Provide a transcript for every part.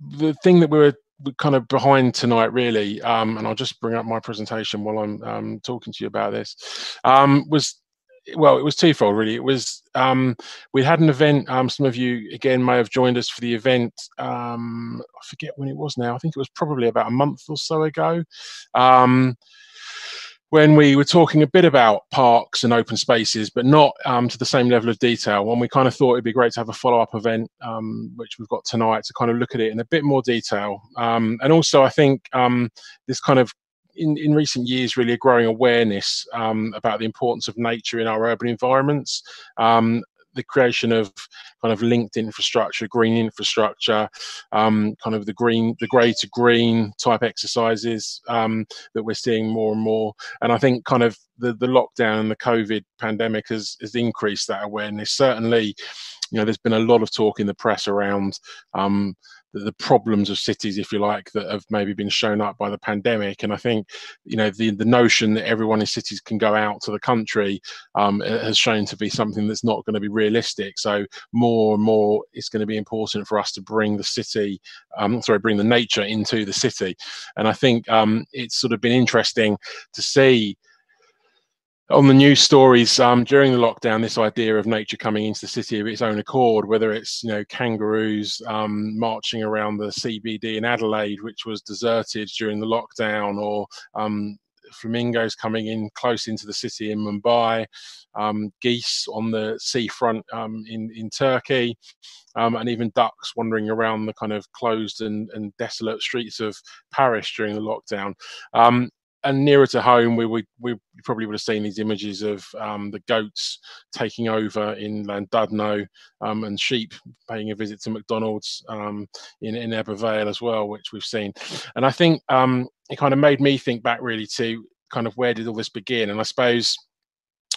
the thing that we were kind of behind tonight, really, um, and I'll just bring up my presentation while I'm um, talking to you about this, um, was well, it was twofold really. It was um, we had an event. Um, some of you again may have joined us for the event. Um, I forget when it was now. I think it was probably about a month or so ago. Um, when we were talking a bit about parks and open spaces, but not um, to the same level of detail. When we kind of thought it'd be great to have a follow-up event, um, which we've got tonight, to kind of look at it in a bit more detail. Um, and also, I think um, this kind of in, in recent years, really a growing awareness um, about the importance of nature in our urban environments. Um, the creation of kind of linked infrastructure, green infrastructure, um, kind of the green, the grey to green type exercises um, that we're seeing more and more. And I think kind of the, the lockdown and the COVID pandemic has, has increased that awareness. Certainly, you know, there's been a lot of talk in the press around um, the, the, problems of cities, if you like, that have maybe been shown up by the pandemic. And I think, you know, the, the notion that everyone in cities can go out to the country um, has shown to be something that's not going to be realistic. So more and more, it's going to be important for us to bring the city, um, sorry, bring the nature into the city. And I think um, it's sort of been interesting to see on the news stories um, during the lockdown, this idea of nature coming into the city of its own accord, whether it's you know kangaroos um, marching around the CBD in Adelaide, which was deserted during the lockdown, or um, flamingos coming in close into the city in Mumbai, um, geese on the seafront um, in in Turkey. Um, and even ducks wandering around the kind of closed and, and desolate streets of Paris during the lockdown. And nearer to home, we, we, we probably would have seen these images of um, the goats taking over in Llandudno um, and sheep paying a visit to McDonald's um, in, in Ebbw Vale as well, which we've seen. And I think um, it kind of made me think back really to kind of where did all this begin? And I suppose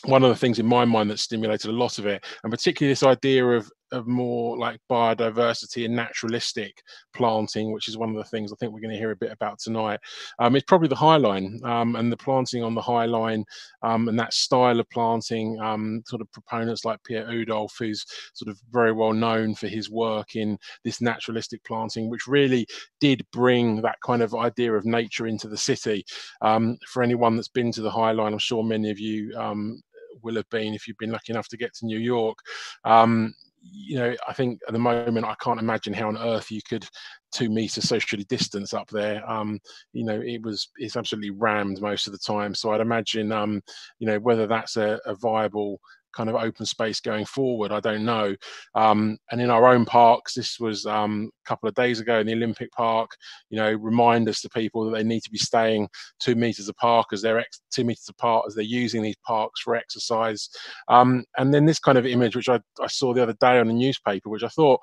one of the things in my mind that stimulated a lot of it, and particularly this idea of of more like biodiversity and naturalistic planting, which is one of the things I think we're going to hear a bit about tonight. Um, it's probably the High Line um, and the planting on the High Line um, and that style of planting. Um, sort of proponents like Piet Oudolf, who's sort of very well known for his work in this naturalistic planting, which really did bring that kind of idea of nature into the city. Um, for anyone that's been to the High Line, I'm sure many of you um, will have been if you've been lucky enough to get to New York. Um, you know, I think at the moment I can't imagine how on earth you could two meter socially distance up there. Um, you know, it was it's absolutely rammed most of the time. So I'd imagine, um, you know, whether that's a, a viable kind of open space going forward. I don't know. Um, and in our own parks, this was um, couple of days ago in the Olympic Park. You know, reminders to people that they need to be staying two meters apart as they're ex- two meters apart as they're using these parks for exercise. Um, and then this kind of image, which I, I, saw the other day on the newspaper, which I thought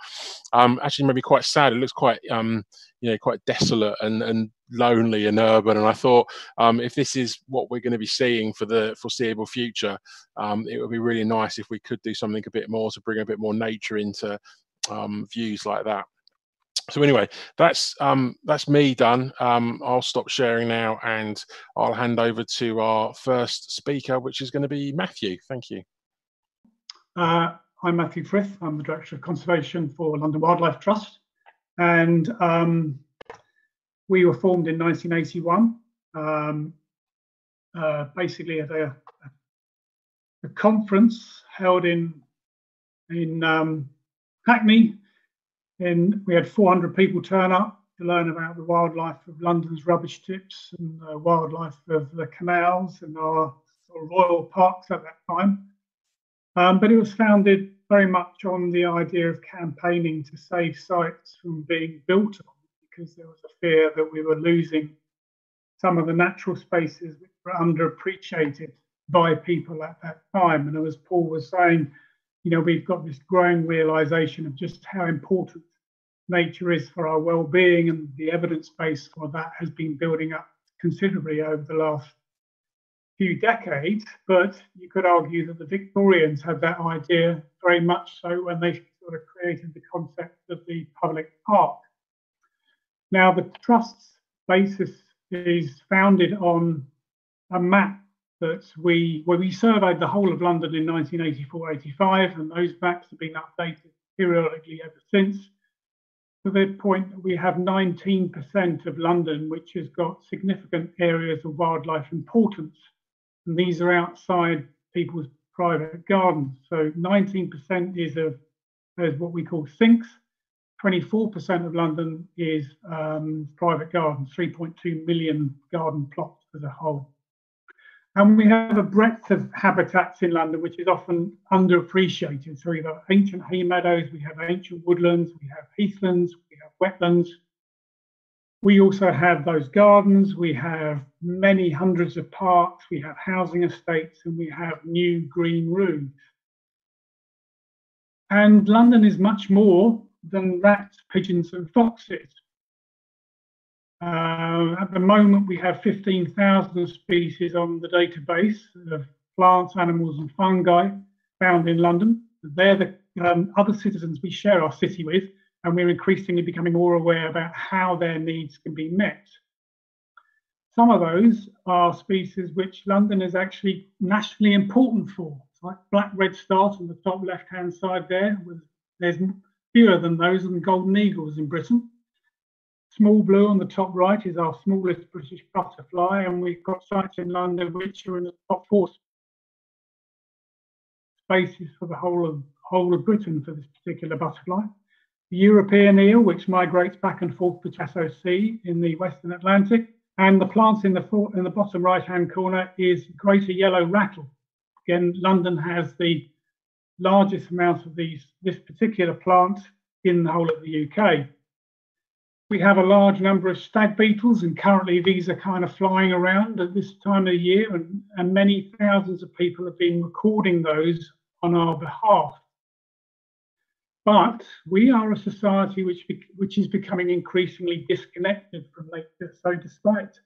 um, actually maybe quite sad. It looks quite um, you know quite desolate and and lonely and urban. And I thought um, if this is what we're going to be seeing for the foreseeable future, um, it would be really nice if we could do something a bit more to bring a bit more nature into um, views like that. So anyway, that's um, that's me done. Um, I'll stop sharing now, and I'll hand over to our first speaker, which is going to be Mathew. Thank you. Uh, I'm Mathew Frith. I'm the Director of Conservation for London Wildlife Trust and um, we were formed in 1981, um, uh, basically at a, a, conference held in in um, Hackney. And we had 400 people turn up to learn about the wildlife of London's rubbish tips and the wildlife of the canals and our royal parks at that time. Um, but it was founded very much on the idea of campaigning to save sites from being built on because there was a fear that we were losing some of the natural spaces which were underappreciated by people at that time. And as Paul was saying, you know, we've got this growing realization of just how important nature is for our well-being, and the evidence base for that has been building up considerably over the last few decades, but you could argue that the Victorians had that idea very much so when they sort of created the concept of the public park. Now, the trust's basis is founded on a map that we, well, we surveyed the whole of London in 1984-85, and those maps have been updated periodically ever since. To the point that we have 19% of London, which has got significant areas of wildlife importance. And these are outside people's private gardens. So 19% is of is what we call SINCs. 24% of London is um, private gardens, 3.2 million garden plots as a whole. And we have a breadth of habitats in London, which is often underappreciated. So we have ancient hay meadows, we have ancient woodlands, we have heathlands, we have wetlands. We also have those gardens, we have many hundreds of parks, we have housing estates, and we have new green roofs. And London is much more than rats, pigeons, and foxes. Uh, at the moment, we have 15,000 species on the database of plants, animals, and fungi found in London. They're the um, other citizens we share our city with, and we're increasingly becoming more aware about how their needs can be met. Some of those are species which London is actually nationally important for, like black redstart on the top left hand side there. There's fewer than those than golden eagles in Britain. Small blue on the top right is our smallest British butterfly, and we've got sites in London which are in the top four spaces for the whole of whole of Britain for this particular butterfly. The European eel, which migrates back and forth to Sargasso Sea in the Western Atlantic, and the plants in the in the bottom right-hand corner is greater yellow rattle. Again, London has the largest amount of these this particular plant in the whole of the UK. We have a large number of stag beetles, and currently these are kind of flying around at this time of year, and, and many thousands of people have been recording those on our behalf. But we are a society which, which is becoming increasingly disconnected from nature. So, despite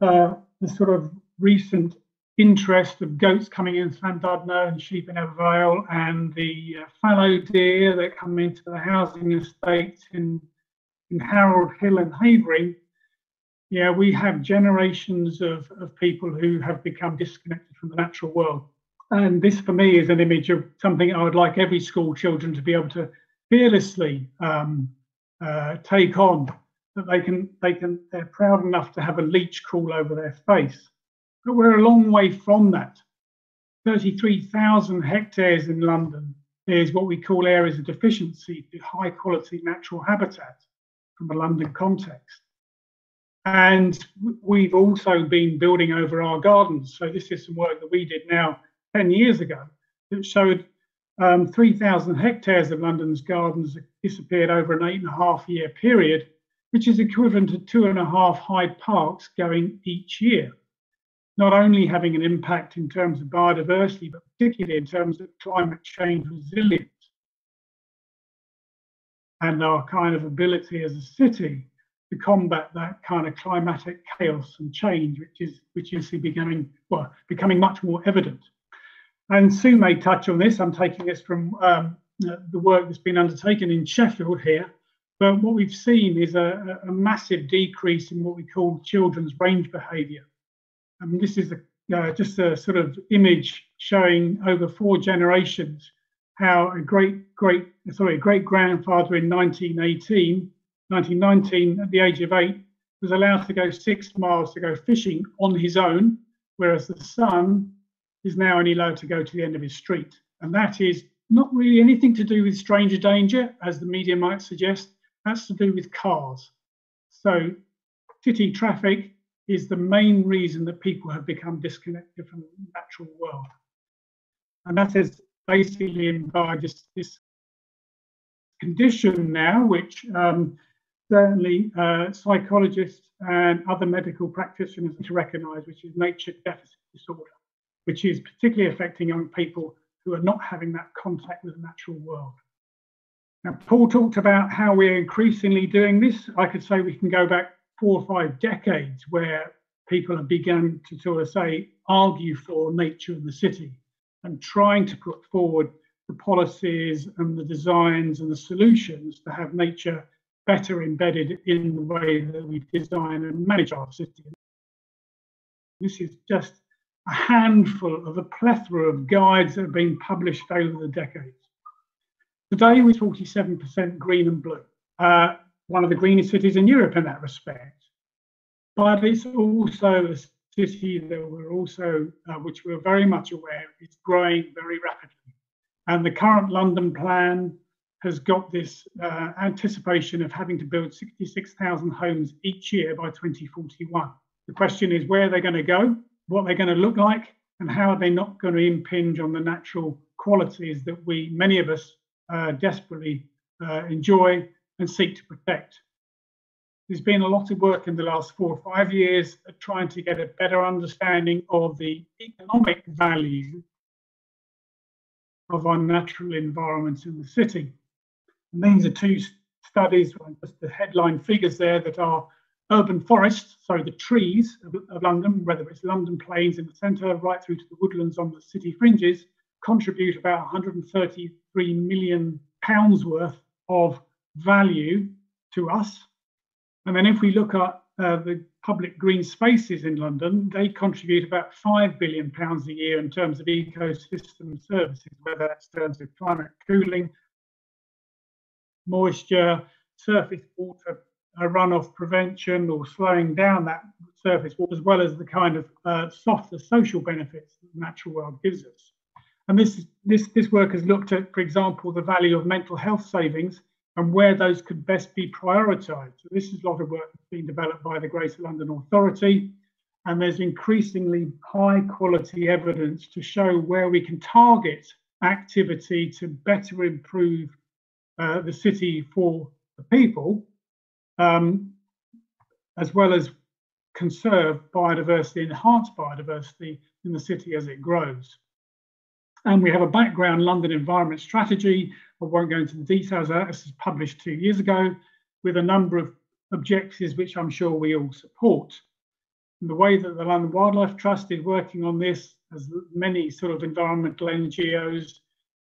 uh, the sort of recent interest of goats coming in Llandudno and sheep in Ebbw Vale and the uh, fallow deer that come into the housing estates in in Harold Hill and Havering, yeah, we have generations of, of people who have become disconnected from the natural world. And this, for me, is an image of something I would like every school children to be able to fearlessly um, uh, take on. That they can, they can, they're proud enough to have a leech crawl over their face. But we're a long way from that. 33,000 hectares in London is what we call areas of deficiency high quality natural habitat from a London context. And we've also been building over our gardens. So this is some work that we did now 10 years ago that showed um, 3,000 hectares of London's gardens disappeared over an eight and a half year period, which is equivalent to two and a half Hyde Parks going each year. Not only having an impact in terms of biodiversity, but particularly in terms of climate change resilience and our kind of ability as a city to combat that kind of climatic chaos and change, which is which is becoming well becoming much more evident. And Sue may touch on this. I'm taking this from um, the work that's been undertaken in Sheffield here. But what we've seen is a, a massive decrease in what we call children's range behaviour. And this is a, uh, just a sort of image showing over four generations how a great great sorry great grandfather in 1918 1919 at the age of eight was allowed to go six miles to go fishing on his own whereas the son is now only allowed to go to the end of his street. And that is not really anything to do with stranger danger as the media might suggest. That's to do with cars. So city traffic is the main reason that people have become disconnected from the natural world. And that is basically by this, this condition now, which um, certainly uh, psychologists and other medical practitioners to recognize, which is nature deficit disorder, which is particularly affecting young people who are not having that contact with the natural world. Now, Paul talked about how we're increasingly doing this. I could say we can go back four or five decades where people have begun to sort of say, argue for nature in the city and trying to put forward the policies and the designs and the solutions to have nature better embedded in the way that we design and manage our city. This is just a handful of a plethora of guides that have been published over the decades. Today we're 47% green and blue. Uh, one of the greenest cities in Europe in that respect. But it's also a city that we're also, uh, which we're very much aware, is growing very rapidly. And the current London plan has got this uh, anticipation of having to build 66,000 homes each year by 2041. The question is where are they're going to go, what they're going to look like, and how are they not going to impinge on the natural qualities that we, many of us, uh, desperately uh, enjoy and seek to protect. There's been a lot of work in the last four or five years trying to get a better understanding of the economic value of our natural environments in the city. And these are two studies, just the headline figures there that are urban forests, so the trees of, of London, whether it's London planes in the centre, right through to the woodlands on the city fringes, contribute about 133 million pounds worth of value to us. And then if we look at uh, the public green spaces in London, they contribute about five billion pounds a year in terms of ecosystem services, whether that's in terms of climate cooling, moisture, surface water uh, runoff prevention, or slowing down that surface water, as well as the kind of uh, softer social benefits that the natural world gives us. And this, this, this work has looked at, for example, the value of mental health savings and where those could best be prioritised. So this is a lot of work that's been developed by the Greater London Authority, and there's increasingly high quality evidence to show where we can target activity to better improve uh, the city for the people, um, as well as conserve biodiversity, enhance biodiversity in the city as it grows. And we have a background London environment strategy. I won't go into the details of that. This was published two years ago with a number of objectives which I'm sure we all support. And the way that the London Wildlife Trust is working on this, as many sort of environmental NGOs,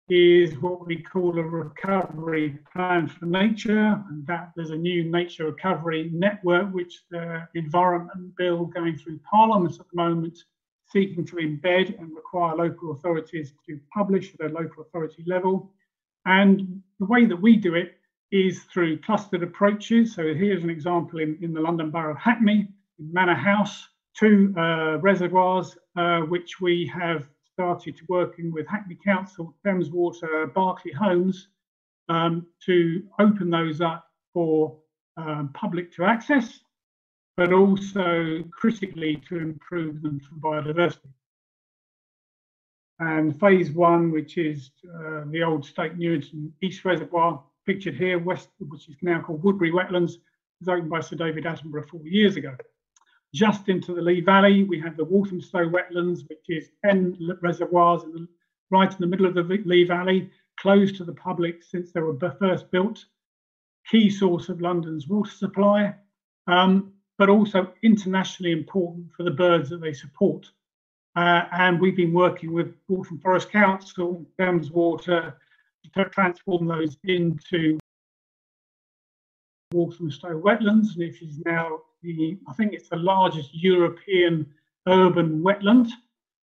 is what we call a recovery plan for nature, and that there's a new nature recovery network, which the Environment Bill going through Parliament at the moment seeking to embed and require local authorities to publish at a local authority level. And the way that we do it is through clustered approaches. So here's an example in, in the London Borough of Hackney, Manor House, two uh, reservoirs, uh, which we have started to working with Hackney Council, Thames Water, Berkeley Homes um, to open those up for um, public to access but also critically to improve them for biodiversity. And phase one, which is uh, the old Stoke Newington East Reservoir, pictured here, west, which is now called Woodbury Wetlands, was opened by Sir David Attenborough four years ago. Just into the Lee Valley, we have the Walthamstow Wetlands, which is 10 reservoirs in the, right in the middle of the Lee Valley, closed to the public since they were first built. Key source of London's water supply. Um, but also internationally important for the birds that they support. Uh, and we've been working with Waltham Forest Council, Thames Water, to transform those into Walthamstow wetlands, which is now the, I think it's the largest European urban wetland.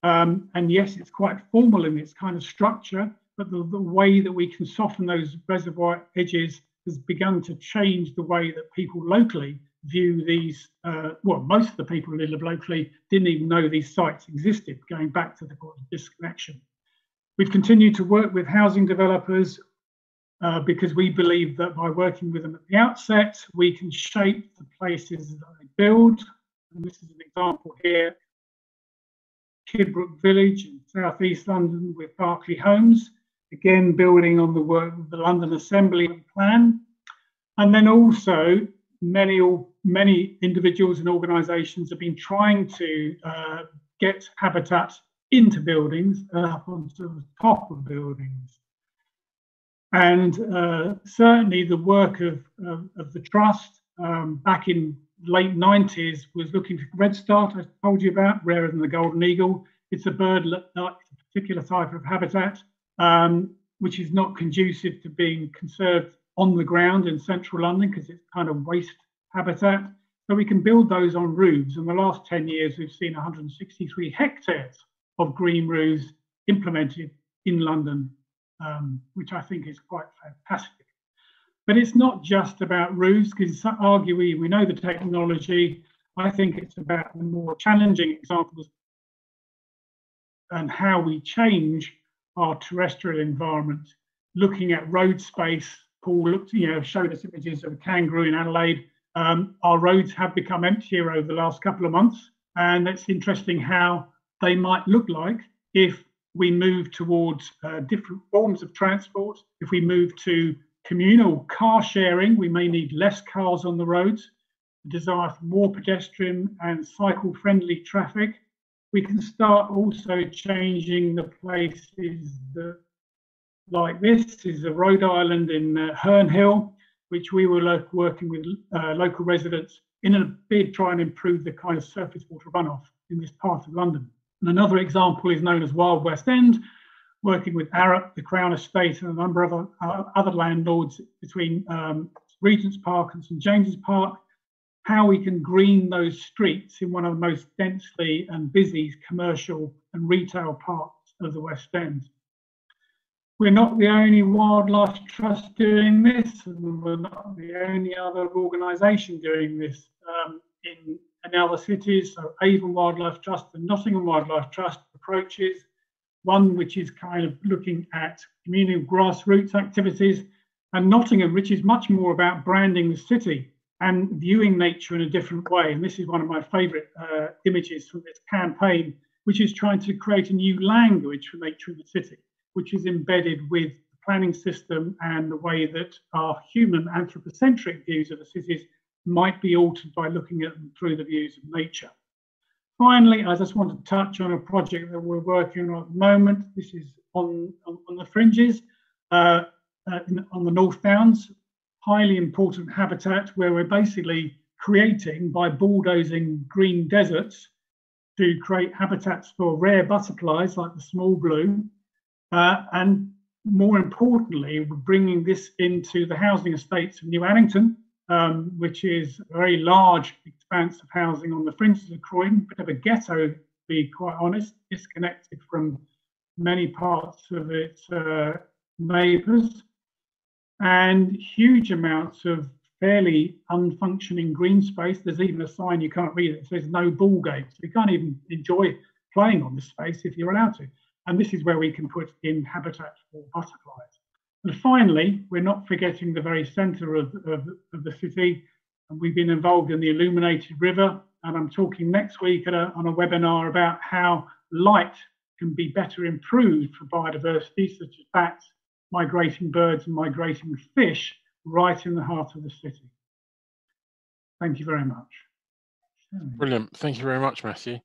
Um, and yes, it's quite formal in its kind of structure, but the, the way that we can soften those reservoir edges has begun to change the way that people locally view these, uh, well, most of the people who live locally didn't even know these sites existed, going back to the point of disconnection. We've continued to work with housing developers uh, because we believe that by working with them at the outset, we can shape the places that they build. And this is an example here, Kidbrooke Village in southeast London with Berkeley Homes, again building on the work of the London Assembly plan. And then also many many individuals and organisations have been trying to uh, get habitat into buildings, uh, up onto the top of buildings. And uh, certainly the work of, of, of the trust um, back in late 90s was looking for redstart, I told you about, rarer than the golden eagle. It's a bird like a particular type of habitat, um, which is not conducive to being conserved on the ground in central London because it's kind of waste habitat. So we can build those on roofs. In the last 10 years, we've seen 163 hectares of green roofs implemented in London, um, which I think is quite fantastic. But it's not just about roofs, because arguably we know the technology. I think it's about the more challenging examples and how we change our terrestrial environment, looking at road space. Paul looked, you know, showed us images of a kangaroo in Adelaide. Um, our roads have become emptier over the last couple of months, and it's interesting how they might look like if we move towards uh, different forms of transport. If we move to communal car sharing, we may need less cars on the roads. The desire for more pedestrian and cycle friendly traffic we can start also changing the places that, like this is a Rhode Island in uh, Herne Hill, which we were working with uh, local residents in a bid to try and improve the kind of surface water runoff in this part of London. And another example is known as Wild West End, working with Arup, the Crown Estate, and a number of other, uh, other landlords between um, Regent's Park and St James's Park how we can green those streets in one of the most densely and busy commercial and retail parts of the West End. We're not the only wildlife trust doing this, and we're not the only other organisation doing this. Um, in, in other cities, so Avon Wildlife Trust and Nottingham Wildlife Trust approaches, one which is kind of looking at communal grassroots activities, and Nottingham, which is much more about branding the city and viewing nature in a different way. And this is one of my favourite uh, images from this campaign, which is trying to create a new language for nature in the city, which is embedded with the planning system and the way that our human anthropocentric views of the cities might be altered by looking at them through the views of nature. Finally, I just want to touch on a project that we're working on at the moment. This is on, on, on the fringes, uh, uh, in, on the North Downs, highly important habitat where we're basically creating by bulldozing green deserts to create habitats for rare butterflies like the small blue. Uh, and more importantly, we're bringing this into the housing estates of New Addington, um, which is a very large expanse of housing on the fringes of Croydon, bit of a ghetto, to be quite honest, disconnected from many parts of its uh, neighbours and huge amounts of fairly unfunctioning green space. There's even a sign you can't read it. says no ball games. So you can't even enjoy playing on this space if you're allowed to. And this is where we can put in habitat for butterflies. And finally, we're not forgetting the very centre of, of, of, the city. And we've been involved in the Illuminated River. And I'm talking next week a, on a webinar about how light can be better improved for biodiversity, such as bats migrating birds and migrating fish right in the heart of the city. Thank you very much. Brilliant. Thank you very much, Mathew.